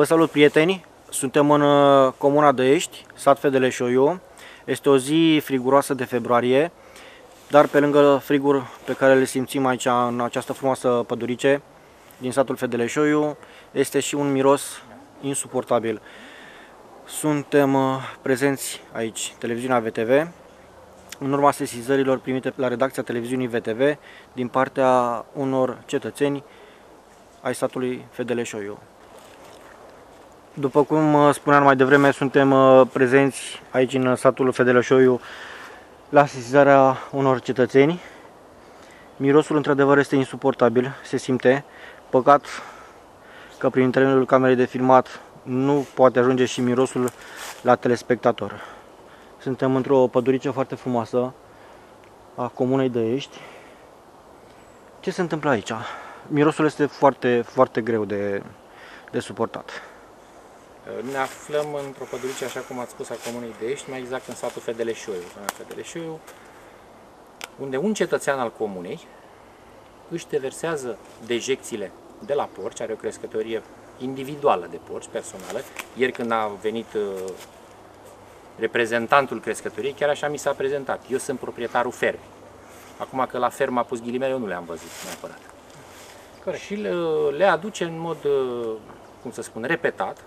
Vă salut prieteni, suntem în uh, comuna Dăiești, sat Fedeleșoiu. Este o zi friguroasă de februarie, dar pe lângă frigur pe care le simțim aici în această frumoasă pădurice din satul Fedeleșoiu, este și un miros insuportabil. Suntem uh, prezenți aici, televiziunea VTV, în urma sesizărilor primite la redacția televiziunii VTV din partea unor cetățeni ai satului Fedeleșoiu. După cum uh, spuneam mai devreme, suntem uh, prezenți aici în satul Fedeleșoiu la sesizarea unor cetățeni. Mirosul într-adevăr este insuportabil, se simte. Păcat că prin intermediul camerei de filmat nu poate ajunge și mirosul la telespectator. Suntem într-o pădurice foarte frumoasă a comunei Dăiești. Ce se întâmplă aici? Mirosul este foarte, foarte greu de, de suportat. Ne aflăm într-o pădurice, așa cum ați spus, a Comunei de Ești, mai exact în satul Fedeleșoiu. Fedeleșoiu, unde un cetățean al comunei își deversează dejecțiile de la porci, are o crescătorie individuală de porci, personală. Ieri când a venit uh, reprezentantul crescătoriei, chiar așa mi s-a prezentat. Eu sunt proprietarul fermei. Acum că la fermă a pus ghilimele, eu nu le-am văzut neapărat. Corect. Și le, le aduce în mod, uh, cum să spun, repetat,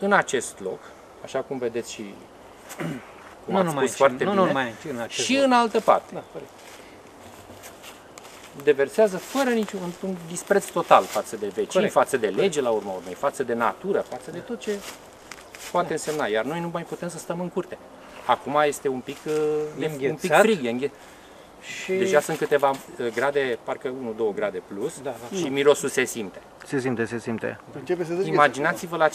în acest loc, așa cum vedeți și cum nu ați numai spus foarte nu, bine, nu numai în acest și loc. în altă parte. Da, corect. Deversează fără niciun un dispreț total față de vecini, Corect. față de lege la urma urmei, față de natură, față de tot ce poate însemna. Iar noi nu mai putem să stăm în curte. Acum este un pic, uh, e un pic Înghețat. frig, e înghe... Și Deja sunt câteva uh, grade, parcă 1-2 grade plus Da, da. și mirosul se simte. Se simte, se simte. Începe să dezghețe. Imaginați-vă la 15-20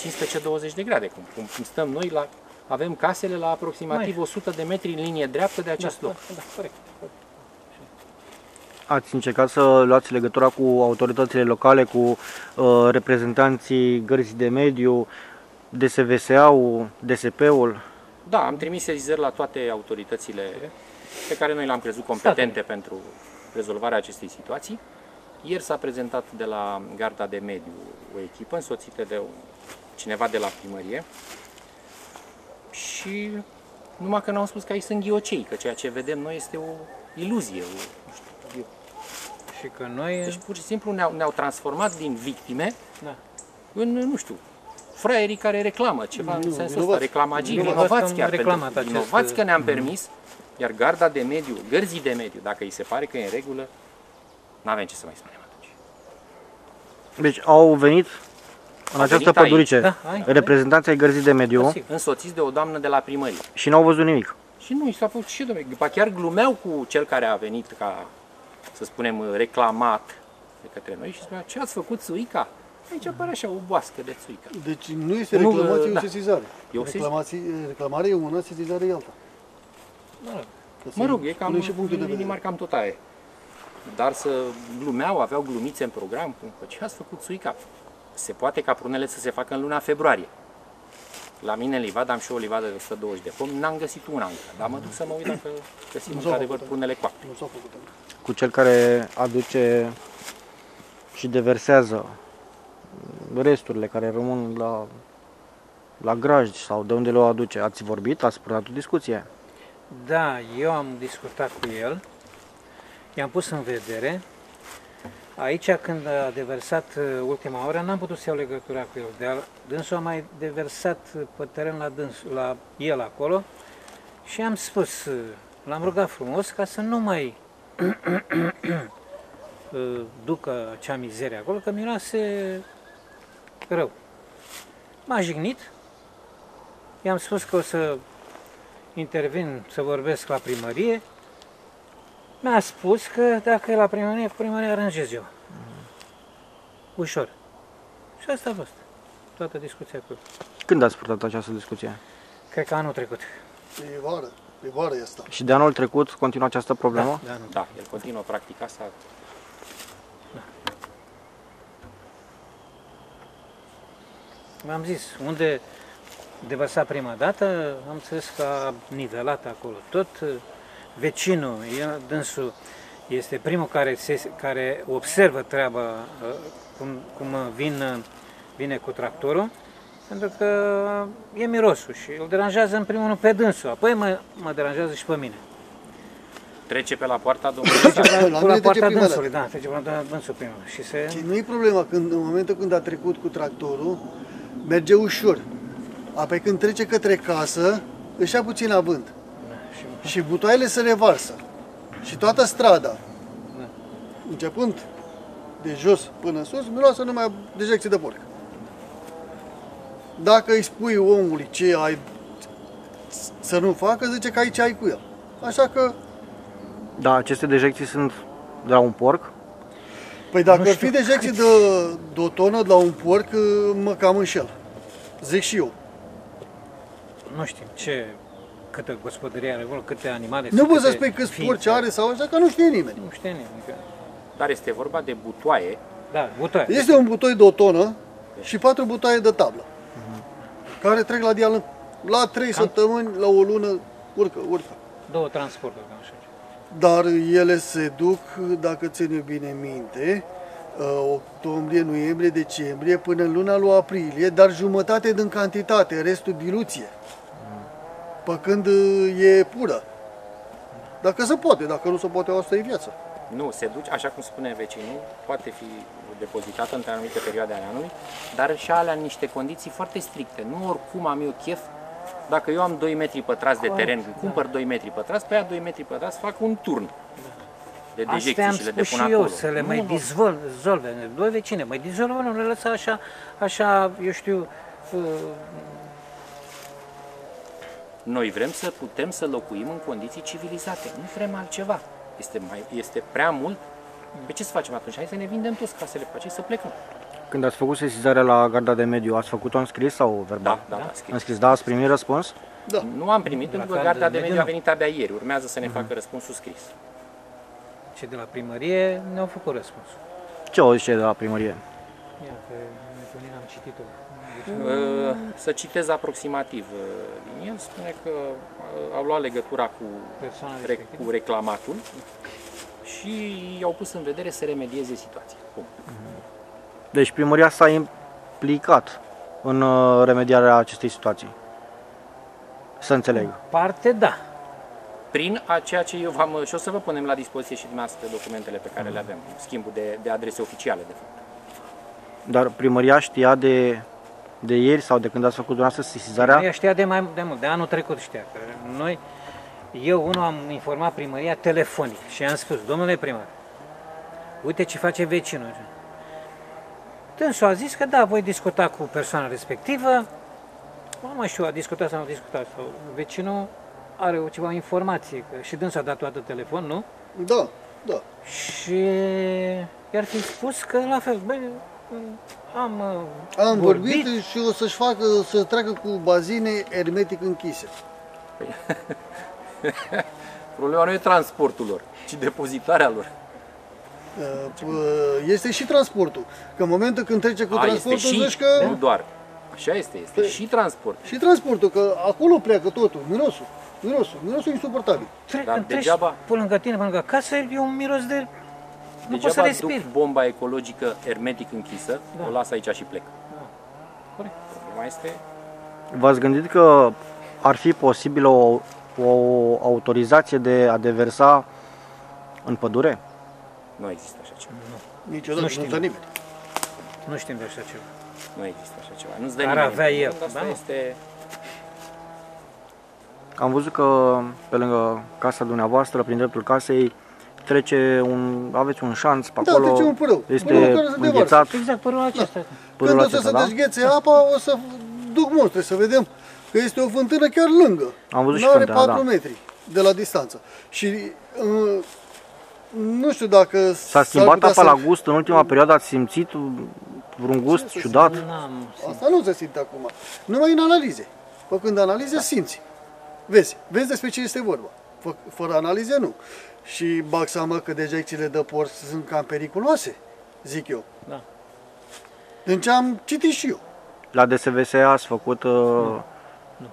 de grade, cum, cum, cum stăm noi la... Avem casele la aproximativ Mai. 100 de metri în linie dreaptă de acest da, loc. Da, da, corect. Ați încercat să luați legătura cu autoritățile locale, cu uh, reprezentanții gărzii de mediu, DSVSA-ul, DSP-ul? Da, am trimis sezizări la toate autoritățile pe care noi le-am crezut competente pentru rezolvarea acestei situații. Ieri s-a prezentat de la Garda de Mediu o echipă însoțită de o- cineva de la primărie și numai că n-au spus că aici sunt ghiocei, că ceea ce vedem noi este o iluzie. O, nu știu, eu- Și că noi... deci pur și simplu ne-au, ne-au transformat din victime da. în, nu știu, fraierii care reclamă ceva în Nu, sensul ăsta, vinovați. reclamagii, Vinovați vinovați că am chiar, reclamat pentru, acest- vinovați că ne-am permis, iar garda de mediu, gărzii de mediu, dacă îi se pare că e în regulă, nu avem ce să mai spunem atunci. Deci au venit în Au această venit aici. pădurice Da, ai, reprezentanții ai gărzii de mediu Da, sigur. Însoțiți de o doamnă de la primărie. și n-au văzut nimic. Și nu, i s-a făcut și domnule, după chiar glumeau cu cel care a venit ca, să spunem, reclamat de către noi și spunea, ce ați făcut, țuica? Aici apare așa o boască de țuică. Deci nu este Nu, reclamație, e da. o sesizare. E o sesizare. Reclamație, reclamare e una, sesizare e alta. Da, Că Mă sunt- rog, e cam, unul și punctul de în linii vedere. mari cam tot aia e. Dar să glumeau, aveau glumițe în program, cum că ce ați făcut țuica? Se poate ca prunele să se facă în luna februarie. La mine în livadă am și o livadă de 120 de pomi, n-am găsit una încă, dar mă duc să mă uit dacă găsim Nu s-au într-adevăr făcut. prunele coapte. Nu s-au făcut încă. Cu cel care aduce și deversează resturile care rămân la, la grajdi sau de unde le aduce. Ați vorbit? Ați purtat o discuție? Da, eu am discutat cu el, i-am pus în vedere. Aici, când a deversat uh, ultima oră, n-am putut să iau legătura cu el. De dânsul a mai deversat uh, pe teren la, dâns, la el acolo și am spus, uh, l-am rugat frumos ca să nu mai uh, ducă acea mizerie acolo, că miroase rău. M-a jignit, i-am spus că o să intervin să vorbesc la primărie, mi-a spus că dacă e la primărie, cu primăria aranjez eu. Ușor. Și asta a fost. Toată discuția cu el. Când ați purtat această discuție? Cred că anul trecut. E vară. E vară e asta. Și de anul trecut continuă această problemă? Da, nu. Da, el continuă practic asta. V-am zis, unde devărsa prima dată, am înțeles că a nivelat acolo tot. Vecinul, el, dânsul, este primul care, se, care observă treaba, uh, cum, cum vin uh, vine cu tractorul, pentru că e mirosul și îl deranjează în primul rând pe dânsul, apoi mă, mă deranjează și pe mine. Trece pe la poarta domnului. Trece La la, mine la trece poarta prima dânsului, dată. da, trece pe la dânsul primul. Și se... Și nu e problema când, în momentul când a trecut cu tractorul, merge ușor. Apoi când trece către casă, își ia puțin avânt. și Și butoaiele se revarsă. Și toată strada, Da. începând de jos până sus, miroase numai a dejecție de porc. Dacă îi spui omului ce ai să nu facă, zice că aici ai cu el. Așa că, Da, aceste dejecții sunt de la un porc. păi dacă Nu ar știu. fi dejecție de, de o tonă de la un porc, mă cam înșel. Zic și eu. Nu știm ce, câtă gospodărie are acolo, câte animale Nu sunt, poți să câte spui câți ființe. porci are sau așa, că nu știe nimeni. Nu știe nimeni. că- Dar este vorba de butoaie Da, butoaie. Este un butoi de o tonă și patru butoaie de tablă, care trec la dial la trei săptămâni, la o lună, urcă, urcă. Două transporturi, cam așa. Dar ele se duc, dacă ține bine minte, uh, octombrie, noiembrie, decembrie, până în luna lui aprilie, dar jumătate din cantitate, restul diluție. Pe când uh, e pură. Dacă se poate, dacă nu se poate, asta e viața. Nu, se duce, așa cum spune vecinul, poate fi depozitată într anumite perioade ale anului, dar și alea în niște condiții foarte stricte. Nu oricum am eu chef, dacă eu am 2 metri pătrați de teren, cumpăr 2 metri pătrați, pe aia 2 metri pătrați fac un turn de Asta dejecții am și le spus depun și eu, acolo. să le Nu, mai nu, dizvol- dizolve. Doi vecine, mai dizolvă, nu le lăsa așa, așa, eu știu, uh, Noi vrem să putem să locuim în condiții civilizate, nu vrem altceva. Este, mai, este prea mult. Pe ce să facem atunci? Hai să ne vindem toți casele pe aceea și să plecăm. Când ați făcut sesizarea la garda de mediu, ați făcut-o în scris sau verbal? Da, da, da, scris. În scris, da, ați primit răspuns? Da. Nu am primit pentru că garda garda de de mediu mediu a nu. venit abia ieri. Urmează să ne facă răspunsul scris. cei de la primărie ne-au făcut răspuns. Ce o zice de la primărie? Ia, că nebunia am citit-o. Uh, Să citez aproximativ uh, din el, spune că uh, au luat legătura cu, Persoana re- respectivă. cu reclamatul și i-au pus în vedere să remedieze situația. Punct. Deci primăria s-a implicat în uh, remediarea acestei situații. Să înțeleg. Parte, da. Prin a ceea ce eu v-am, și o să vă punem la dispoziție și dumneavoastră documentele pe care le avem, schimbul de, de adrese oficiale, de fapt. Dar primăria știa de, de ieri sau de când ați făcut dumneavoastră sesizarea? Ea știa de mai de mult, de anul trecut știa. Că noi, eu unul am informat primăria telefonic și am spus, domnule primar, uite ce face vecinul. Dânsul a zis că da, voi discuta cu persoana respectivă. Nu mai știu, a discutat sau nu a discutat. Sau vecinul are o ceva informație, că și dânsul a dat toată telefon, nu? Da, da. Și i-ar fi spus că la fel, băi, am, uh, Am vorbit, și o să-și facă, să treacă cu bazine hermetic închise. Problema nu e transportul lor, ci depozitarea lor. Uh, Este și transportul. Că în momentul când trece cu A, este transportul, și, zici că... nu doar. Așa este, este și transport. Și transportul, că acolo pleacă totul, mirosul. Mirosul, mirosul e insuportabil. Tre- Dar când treci degeaba- pe lângă tine, pe lângă casă, e un miros de... Nu poți să Degeaba respiri. duc bomba ecologică hermetic închisă, Da. o las aici și plec. Corect. Problema este V-ați gândit că ar fi posibil o, o autorizație de a deversa în pădure? nu există așa ceva. Niciodată, Nu nu, știm. nu dă nimeni. Nu știm de așa ceva. Nu există așa ceva. Nu-ți dă Ar nimeni. avea el, Asta da. este Am văzut că pe lângă casa dumneavoastră, prin dreptul casei, trece un, aveți un șanț pe Da, acolo, trece un pârâu. este Pârâu care se devarsă. înghețat. Exact, părul acesta. Pârâul Când o să acesta, se da? dezghețe apa, o să duc monstre să vedem că este o fântână chiar lângă. Am văzut și N-are fântâna, 4 da. metri de la distanță. Și uh, nu știu dacă S-a s-ar schimbat putea apa să... la gust în ultima perioadă, ați simțit vreun gust ciudat? N-am simțit. Asta nu se simte acum. Numai în analize. Făcând analize, simți. Vezi, vezi despre ce este vorba. Fă, fără analize, nu. Și bag seama că dejecțiile de porc sunt cam periculoase, zic eu. Da. Din ce am citit și eu. La DSVS ați făcut uh,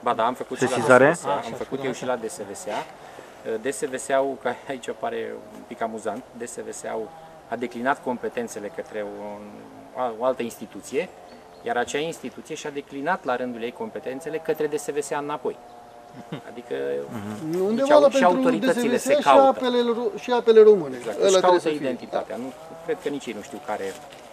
Ba da, am făcut și Sesizare? la DSVSA, A, am și-a făcut făcut eu și la DSVSA. DSVSA-ul, care aici pare un pic amuzant, DSVSA-ul a declinat competențele către un, a- o altă instituție Iar acea instituție și-a declinat la rândul ei competențele către DSVSA înapoi. Adică Undeva au- la și pentru autoritățile DSVSA se și caută. apele, ro- și apele române. exact, Ăla își trebuie caută să fie. identitatea. Nu, cred că nici ei nu știu care...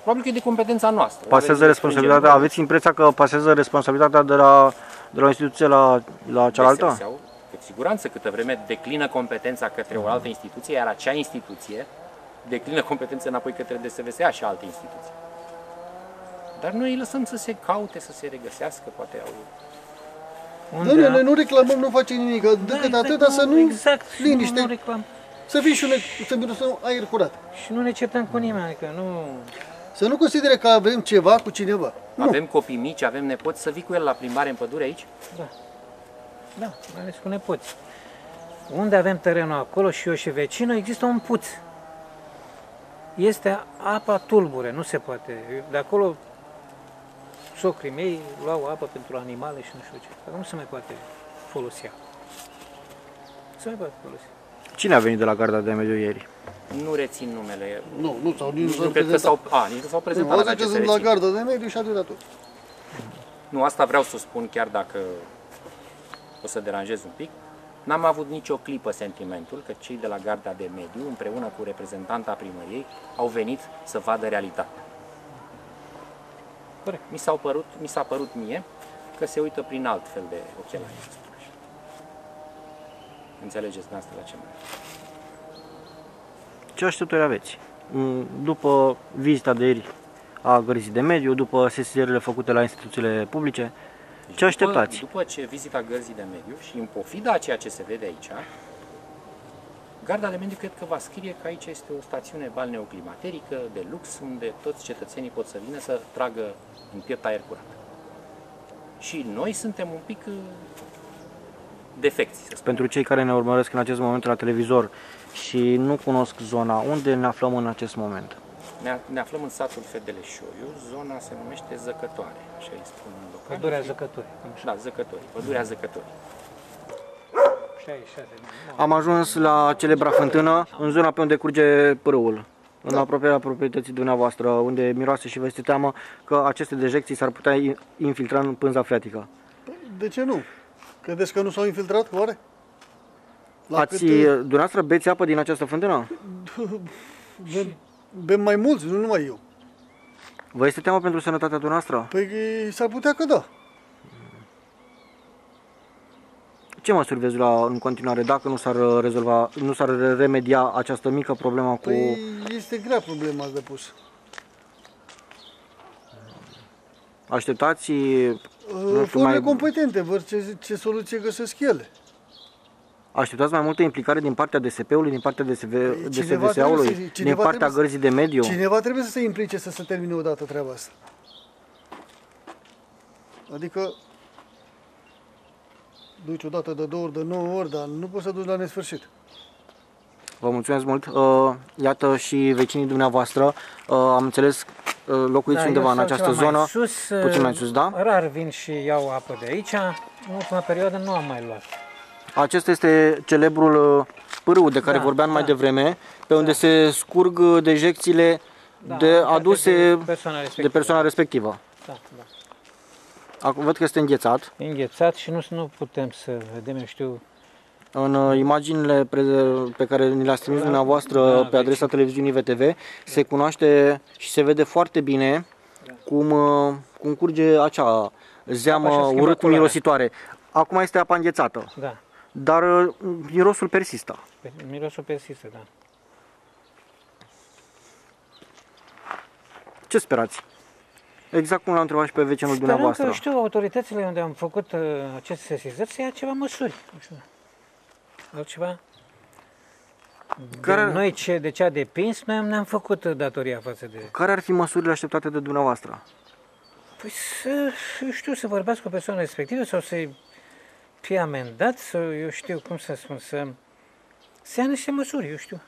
Probabil că e de competența noastră. Pasează Avem responsabilitatea, strângem aveți impresia că pasează responsabilitatea de la, de la o instituție la, la cealaltă? DSVSA-ul, Cu siguranță câtă vreme declină competența către o altă instituție, iar acea instituție declină competența înapoi către DSVSA și alte instituții. Dar noi îi lăsăm să se caute, să se regăsească, poate au... Doamne, noi nu reclamăm, nu facem nimic, decât atâta să nu exact, și liniște, Nu, nu reclam. să fii și un, să mirosăm aer curat. Și nu ne certăm cu nimeni, adică nu... Să nu considere că avem ceva cu cineva. Nu. Avem copii mici, avem nepoți, să vii cu el la plimbare în pădure aici? Da, mai ales cu nepoți. Unde avem terenul acolo și eu și vecinul, există un puț. Este apa tulbure, nu se poate. De acolo socrii mei luau apă pentru animale și nu știu ce. Acum nu se mai poate folosi apă. Nu se mai poate folosi. Cine a venit de la garda de mediu ieri? Nu rețin numele. Nu, nu, sau nici Nici nu nu cred că s-au, a, nici nu s-au Nu, prezentat. au la zis că ce să sunt la rețin. gardă de mediu și atât de tot. Nu, asta vreau să spun chiar dacă o să deranjez un pic. N-am avut nicio clipă sentimentul că cei de la Garda de Mediu, împreună cu reprezentanta primăriei, au venit să vadă realitatea. Corect. Mi, s-au părut, mi s-a părut mie că se uită prin alt fel de ochelari. să spun așa. Înțelegeți dumneavoastră la ce mă refer. Ce așteptări aveți? Mm, După vizita de ieri a gărzii de mediu, după sesizările făcute la instituțiile publice, Deci ce așteptați? După, după ce vizita gărzii de mediu și în pofida a ceea ce se vede aici, Garda de mediu cred că va scrie că aici este o stațiune balneoclimaterică de lux unde toți cetățenii pot să vină să tragă în piept aer curat. Și noi suntem un pic uh, defecți, să spun. Pentru cei care ne urmăresc în acest moment la televizor și nu cunosc zona, unde ne aflăm în acest moment? Ne, ne aflăm în satul Fedeleșoiu, zona se numește Zăcătoare, așa îi spun în local. Pădurea zăcături. cam așa. Da, Zăcători, pădurea Zăcători. 66. nu, Am ajuns la celebra fântână, în zona pe unde curge pârâul, în apropierea proprietății dumneavoastră, unde miroase și vă este teamă că aceste dejecții s-ar putea i- infiltra în pânza freatică. De ce nu? Credeți că nu s-au infiltrat, oare? La Ați, cât, uh, dumneavoastră beți apă din această fântână? bem, bem mai mulți, nu numai eu. Vă este teamă pentru sănătatea dumneavoastră? Păi s-ar putea că da. Ce măsuri veți lua în continuare dacă nu s-ar rezolva, nu s-ar remedia această mică problemă cu... Păi este grea problema de pus. Așteptați Uh, știu, Forme mai- competente, văd ce, ce soluție găsesc ele. Așteptați mai multă implicare din partea DSP-ului, din partea DSV, Păi, cineva DSVSA-ului, trebuie să- din cineva partea trebuie să- gărzii de mediu? Cineva trebuie să se implice să se termine odată treaba asta. Adică duci odată de două ori, de nouă ori, dar nu poți să duci la nesfârșit. Vă mulțumesc mult. Uh, Iată și vecinii dumneavoastră. Uh, Am înțeles, uh, locuiți Da, undeva eu în stau această ceva mai zonă. sus, puțin mai sus, da? Rar vin și iau apă de aici. În ultima perioadă nu am mai luat. Acesta este celebrul uh, pârâu de care Da, vorbeam mai da. devreme, pe unde se scurg uh, dejecțiile Da, de în parte aduse de persoana de respectivă. persoana respectivă. Da, da. Acum văd că este înghețat. E înghețat și nu, nu putem să vedem, eu știu, În uh, imaginile pre- pe care ni le-ați trimis Da, dumneavoastră da, pe adresa televiziunii VTV, se cunoaște și se vede foarte bine cum, uh, cum curge acea zeamă Apa și-a schimbat urât culoarea. mirositoare. Acum este apa înghețată, da, dar uh, mirosul persistă. pe- mirosul persistă, da. Ce sperați? Exact cum l-am întrebat și pe vecinul Sperăm dumneavoastră. că, știu, autoritățile unde am făcut uh, aceste sesizări să ia ceva măsuri. Nu știu. Altceva? Care- De noi ce, de ce a depins, noi am- ne-am făcut uh, datoria față de... Care ar fi măsurile așteptate de dumneavoastră? Păi să, eu știu, să vorbească cu persoana respectivă sau să-i fie amendat, să, eu știu, cum să spun, să, să ia niște măsuri, eu știu.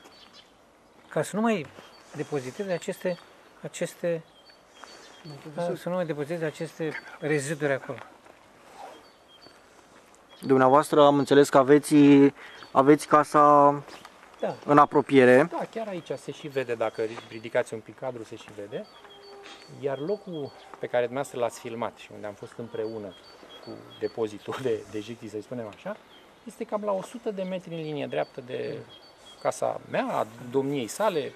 Ca să nu mai depoziteze aceste, aceste, ca să nu mai depoziteze aceste reziduri acolo. Dumneavoastră am înțeles că aveți, aveți casa Da. în apropiere. Da, chiar aici se și vede, dacă ridicați un pic cadrul, se și vede. Iar locul pe care dumneavoastră l-ați filmat și unde am fost împreună cu depozitul de dejecții, să spunem așa, este cam la 100 de metri în linie dreaptă de casa mea, a domniei sale.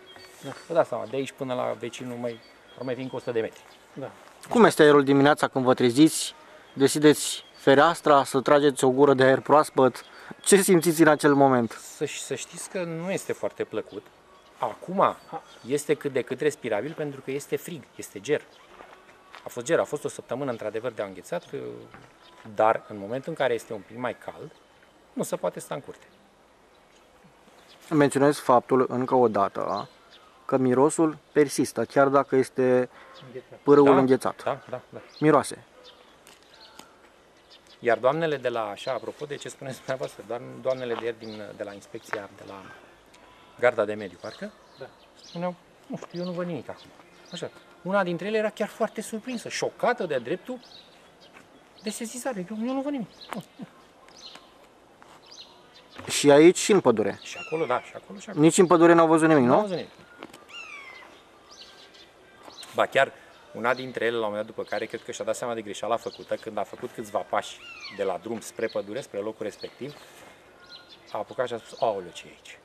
Vă dați seama, de aici până la vecinul mai, ar mai fi încă 100 de metri. Da. Cum este aerul dimineața când vă treziți? Deschideți fereastra, să trageți o gură de aer proaspăt? Ce simțiți în acel moment? Să, să știți că nu este foarte plăcut. Acum este cât de cât respirabil pentru că este frig, este ger. A fost ger, a fost o săptămână într-adevăr de înghețat, dar în momentul în care este un pic mai cald, nu se poate sta în curte. Menționez faptul încă o dată că mirosul persistă, chiar dacă este pârâul Da, înghețat. Da, da, da. Miroase. Iar doamnele de la, așa, apropo de ce spuneți dumneavoastră, doam- doamnele de ieri din, de la inspecția, de la garda de mediu, parcă, Da. spuneau, nu știu, eu nu văd nimic acum. Așa. Una dintre ele era chiar foarte surprinsă, șocată de dreptul de sesizare. Eu, eu nu văd nimic. Nu. Și aici și în pădure. Și acolo, da, și acolo, și acolo. Nici în pădure n-au văzut nimic, Nu am nu? văzut nimic. Ba chiar una dintre ele, la un moment dat, după care cred că și-a dat seama de greșeala făcută, când a făcut câțiva pași de la drum spre pădure, spre locul respectiv, a apucat și a spus, aoleu, ce e aici?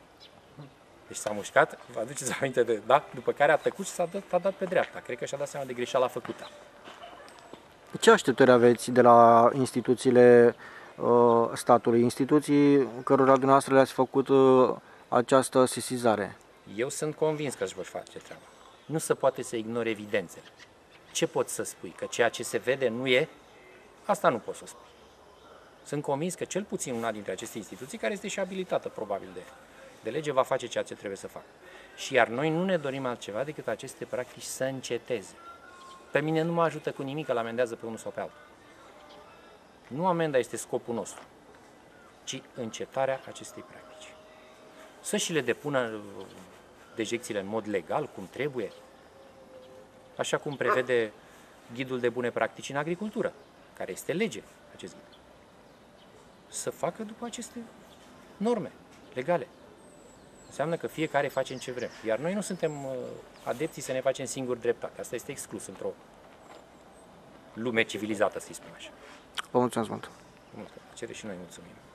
Deci s-a mușcat, vă aduceți aminte de, da? După care a tăcut și s-a dat, a dat pe dreapta. Cred că și-a dat seama de greșeala făcută. Ce așteptări aveți de la instituțiile uh, statului, instituții cărora dumneavoastră le-ați făcut uh, această sesizare? Eu sunt convins că își vor face treaba. Nu se poate să ignore evidențele. Ce poți să spui? Că ceea ce se vede nu e? Asta nu poți să spui. Sunt convins că cel puțin una dintre aceste instituții, care este și abilitată probabil de, de lege, va face ceea ce trebuie să facă. Și iar noi nu ne dorim altceva decât aceste practici să înceteze. Pe mine nu mă ajută cu nimic că îl amendează pe unul sau pe altul. Nu amenda este scopul nostru, ci încetarea acestei practici. Să și le depună uh, dejecțiile în mod legal, cum trebuie, așa cum prevede ghidul de bune practici în agricultură, care este lege acest ghid. Să facă după aceste norme legale. Înseamnă că fiecare face în ce vrem. Iar noi nu suntem uh, adepții să ne facem singuri dreptate. Asta este exclus într-o lume civilizată, să-i spun așa. Vă mulțumesc mult! Multă plăcere și noi mulțumim.